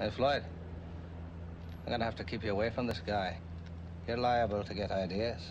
Hey, Floyd. I'm gonna have to keep you away from this guy. You're liable to get ideas.